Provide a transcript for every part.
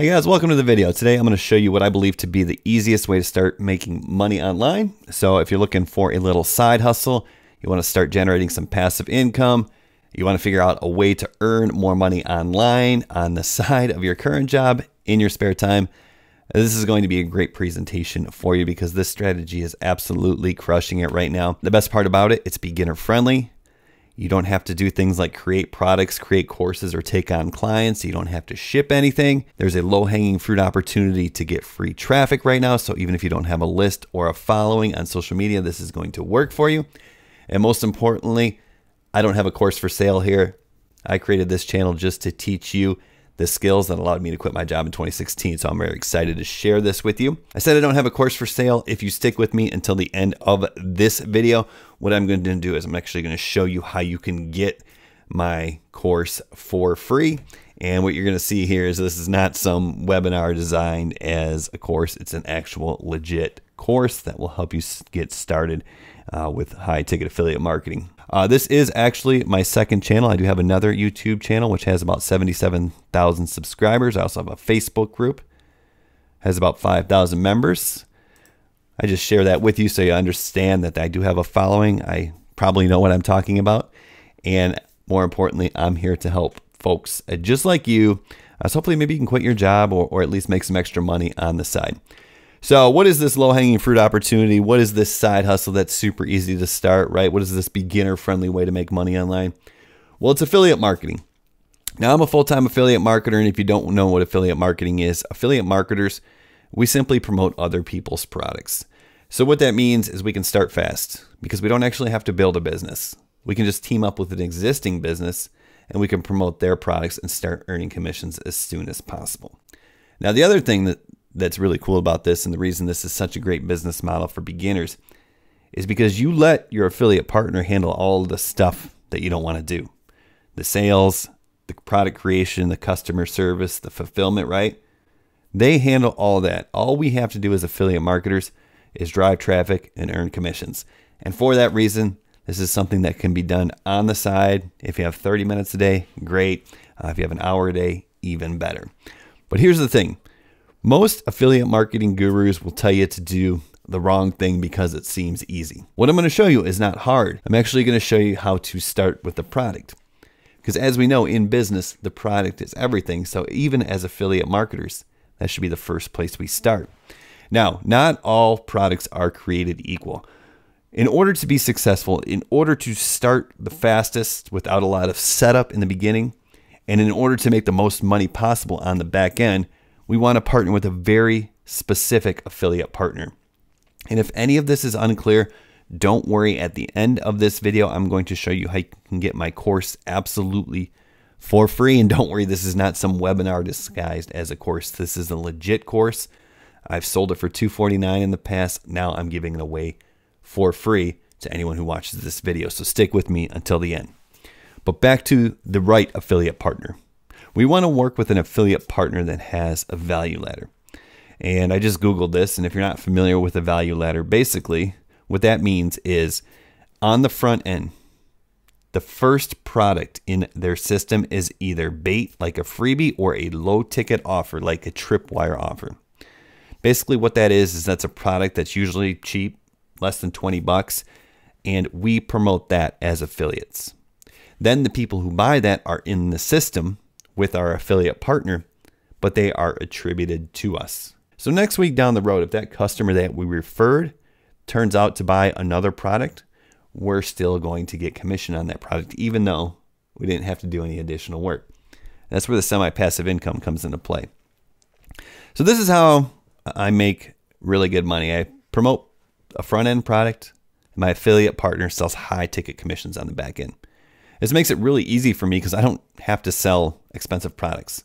Hey guys, welcome to the video. Today I'm going to show you what I believe to be the easiest way to start making money online. So if you're looking for a little side hustle, you want to start generating some passive income, you want to figure out a way to earn more money online on the side of your current job in your spare time, this is going to be a great presentation for you because this strategy is absolutely crushing it right now. The best part about it, it's beginner friendly. You don't have to do things like create products, create courses, or take on clients. You don't have to ship anything. There's a low hanging fruit opportunity to get free traffic right now. So even if you don't have a list or a following on social media, this is going to work for you. And most importantly, I don't have a course for sale here. I created this channel just to teach you the skills that allowed me to quit my job in 2016. So I'm very excited to share this with you. I said I don't have a course for sale. If you stick with me until the end of this video, what I'm going to do is I'm actually going to show you how you can get my course for free. And what you're going to see here is this is not some webinar designed as a course. It's an actual legit course that will help you get started uh, with high ticket affiliate marketing. Uh, this is actually my second channel. I do have another YouTube channel which has about 77,000 subscribers. I also have a Facebook group, has about 5,000 members. I just share that with you so you understand that I do have a following. I probably know what I'm talking about. And more importantly, I'm here to help folks uh, just like you. Uh, so hopefully, maybe you can quit your job or, or at least make some extra money on the side. So, what is this low hanging fruit opportunity? What is this side hustle that's super easy to start, right? What is this beginner friendly way to make money online? Well, it's affiliate marketing. Now, I'm a full time affiliate marketer, and if you don't know what affiliate marketing is, affiliate marketers, we simply promote other people's products. So, what that means is we can start fast because we don't actually have to build a business. We can just team up with an existing business and we can promote their products and start earning commissions as soon as possible. Now, the other thing that that's really cool about this and the reason this is such a great business model for beginners is because you let your affiliate partner handle all the stuff that you don't want to do the sales, the product creation, the customer service, the fulfillment, right? They handle all that. All we have to do as affiliate marketers is drive traffic and earn commissions. And for that reason, this is something that can be done on the side. If you have 30 minutes a day, great. Uh, if you have an hour a day, even better. But here's the thing most affiliate marketing gurus will tell you to do the wrong thing because it seems easy. What I'm going to show you is not hard. I'm actually going to show you how to start with the product. Because as we know in business, the product is everything. So even as affiliate marketers, that should be the first place we start. Now, not all products are created equal. In order to be successful, in order to start the fastest without a lot of setup in the beginning, and in order to make the most money possible on the back end, we want to partner with a very specific affiliate partner. And if any of this is unclear, don't worry. At the end of this video, I'm going to show you how you can get my course absolutely for free. And don't worry, this is not some webinar disguised as a course. This is a legit course. I've sold it for 249 in the past. Now I'm giving it away for free to anyone who watches this video. So stick with me until the end. But back to the right affiliate partner we want to work with an affiliate partner that has a value ladder. And I just Googled this. And if you're not familiar with a value ladder, basically what that means is on the front end, the first product in their system is either bait, like a freebie, or a low ticket offer, like a tripwire offer. Basically, what that is, is that's a product that's usually cheap, less than 20 bucks, and we promote that as affiliates. Then the people who buy that are in the system with our affiliate partner, but they are attributed to us. So next week down the road, if that customer that we referred turns out to buy another product, we're still going to get commission on that product, even though we didn't have to do any additional work. That's where the semi passive income comes into play. So, this is how I make really good money. I promote a front end product, and my affiliate partner sells high ticket commissions on the back end. This makes it really easy for me because I don't have to sell expensive products.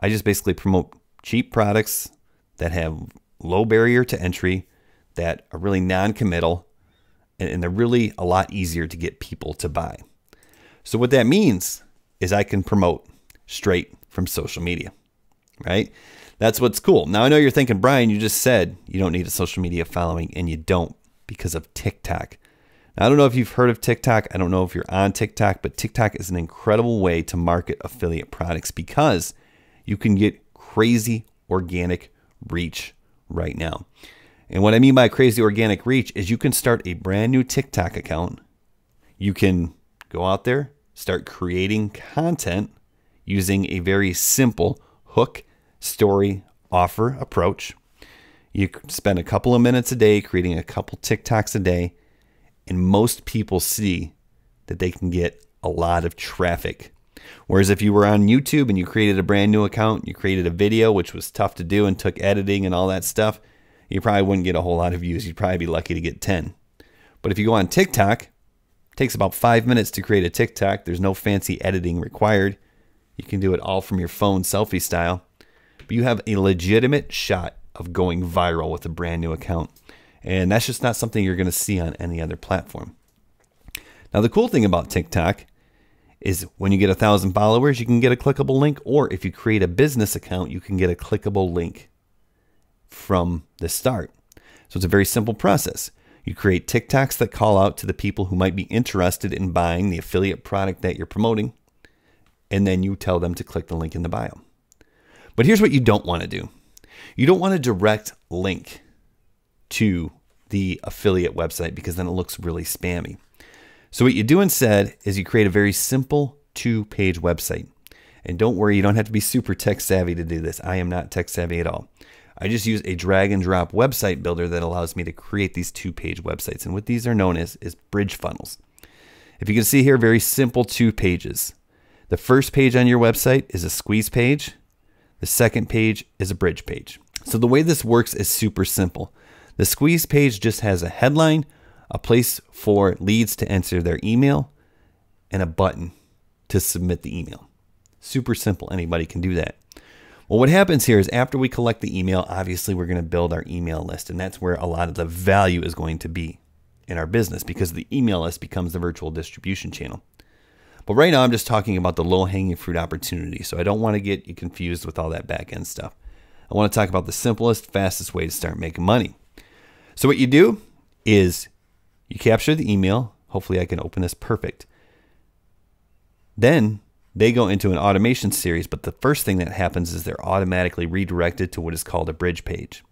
I just basically promote cheap products that have low barrier to entry, that are really non committal, and they're really a lot easier to get people to buy. So, what that means is I can promote straight from social media, right? That's what's cool. Now, I know you're thinking, Brian, you just said you don't need a social media following, and you don't because of TikTok. Now, I don't know if you've heard of TikTok. I don't know if you're on TikTok, but TikTok is an incredible way to market affiliate products because you can get crazy organic reach right now. And what I mean by crazy organic reach is you can start a brand new TikTok account. You can go out there, start creating content using a very simple hook, story, offer approach. You spend a couple of minutes a day creating a couple TikToks a day, and most people see that they can get a lot of traffic. Whereas if you were on YouTube and you created a brand new account, you created a video, which was tough to do and took editing and all that stuff, you probably wouldn't get a whole lot of views. You'd probably be lucky to get 10. But if you go on TikTok, takes about five minutes to create a TikTok. There's no fancy editing required. You can do it all from your phone selfie style. But you have a legitimate shot of going viral with a brand new account. And that's just not something you're going to see on any other platform. Now, the cool thing about TikTok is when you get a thousand followers, you can get a clickable link, or if you create a business account, you can get a clickable link from the start. So it's a very simple process. You create TikToks that call out to the people who might be interested in buying the affiliate product that you're promoting, and then you tell them to click the link in the bio. But here's what you don't want to do you don't want a direct link to the affiliate website because then it looks really spammy. So, what you do instead is you create a very simple two page website. And don't worry, you don't have to be super tech savvy to do this. I am not tech savvy at all. I just use a drag and drop website builder that allows me to create these two page websites. And what these are known as is bridge funnels. If you can see here, very simple two pages. The first page on your website is a squeeze page. The second page is a bridge page. So the way this works is super simple. The squeeze page just has a headline, a place for leads to enter their email, and a button to submit the email. Super simple. Anybody can do that. Well, what happens here is after we collect the email, obviously we're going to build our email list, and that's where a lot of the value is going to be in our business because the email list becomes the virtual distribution channel. But right now, I'm just talking about the low hanging fruit opportunity. So I don't want to get you confused with all that back end stuff. I want to talk about the simplest, fastest way to start making money. So, what you do is you capture the email. Hopefully, I can open this perfect. Then they go into an automation series, but the first thing that happens is they're automatically redirected to what is called a bridge page.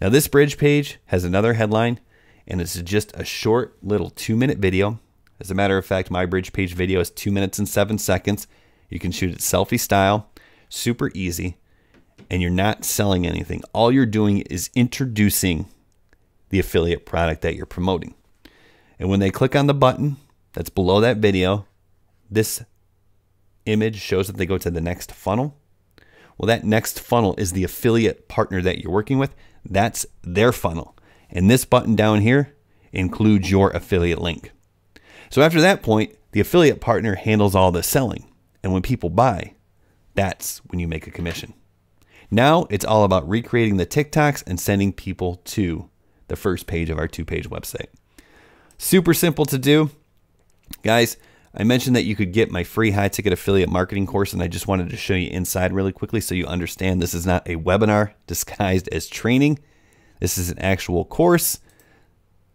Now, this bridge page has another headline, and it's just a short little two minute video as a matter of fact, my bridge page video is two minutes and seven seconds. You can shoot it selfie style, super easy, and you're not selling anything. All you're doing is introducing the affiliate product that you're promoting. And when they click on the button that's below that video, this image shows that they go to the next funnel. Well, that next funnel is the affiliate partner that you're working with. That's their funnel. And this button down here includes your affiliate link. So after that point, the affiliate partner handles all the selling. And when people buy, that's when you make a commission. Now it's all about recreating the TikToks and sending people to the first page of our two page website. Super simple to do. Guys, I mentioned that you could get my free high ticket affiliate marketing course, and I just wanted to show you inside really quickly so you understand this is not a webinar disguised as training. This is an actual course,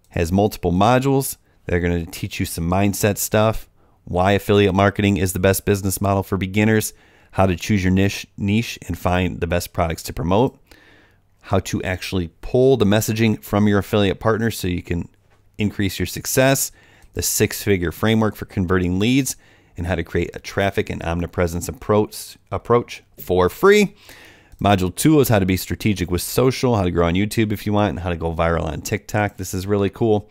has multiple modules. They're going to teach you some mindset stuff, why affiliate marketing is the best business model for beginners, how to choose your niche niche and find the best products to promote, how to actually pull the messaging from your affiliate partners so you can increase your success, the six-figure framework for converting leads, and how to create a traffic and omnipresence approach approach for free. Module two is how to be strategic with social, how to grow on YouTube if you want, and how to go viral on TikTok. This is really cool.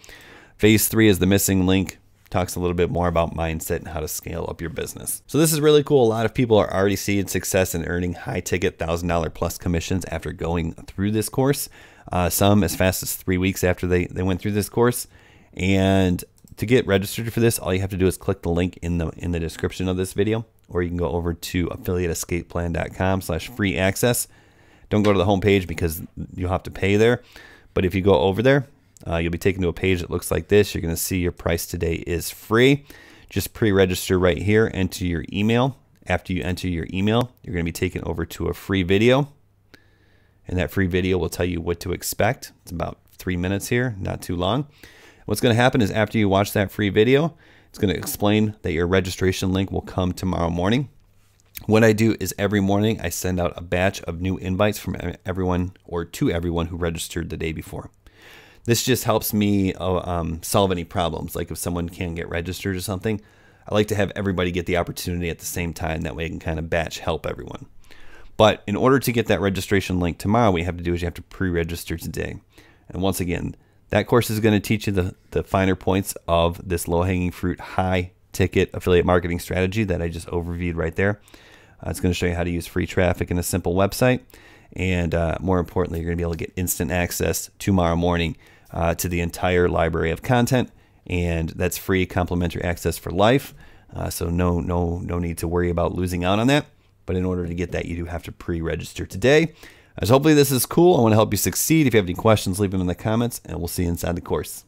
Phase three is the missing link. Talks a little bit more about mindset and how to scale up your business. So this is really cool. A lot of people are already seeing success and earning high ticket thousand dollar plus commissions after going through this course. Uh, some as fast as three weeks after they, they went through this course. And to get registered for this, all you have to do is click the link in the in the description of this video, or you can go over to affiliateescapeplan.com slash free access. Don't go to the homepage because you'll have to pay there. But if you go over there, uh, you'll be taken to a page that looks like this. You're going to see your price today is free. Just pre-register right here, enter your email. After you enter your email, you're going to be taken over to a free video. And that free video will tell you what to expect. It's about three minutes here, not too long. What's going to happen is after you watch that free video, it's going to explain that your registration link will come tomorrow morning. What I do is every morning I send out a batch of new invites from everyone or to everyone who registered the day before. This just helps me uh, um, solve any problems. Like if someone can't get registered or something, I like to have everybody get the opportunity at the same time. That way I can kind of batch help everyone. But in order to get that registration link tomorrow, what you have to do is you have to pre-register today. And once again, that course is going to teach you the, the finer points of this low-hanging fruit, high ticket affiliate marketing strategy that I just overviewed right there. Uh, it's going to show you how to use free traffic in a simple website. And uh, more importantly, you're going to be able to get instant access tomorrow morning uh, to the entire library of content. And that's free complimentary access for life. Uh, so no, no, no need to worry about losing out on that. But in order to get that, you do have to pre-register today. As hopefully this is cool. I want to help you succeed. If you have any questions, leave them in the comments, and we'll see you inside the course.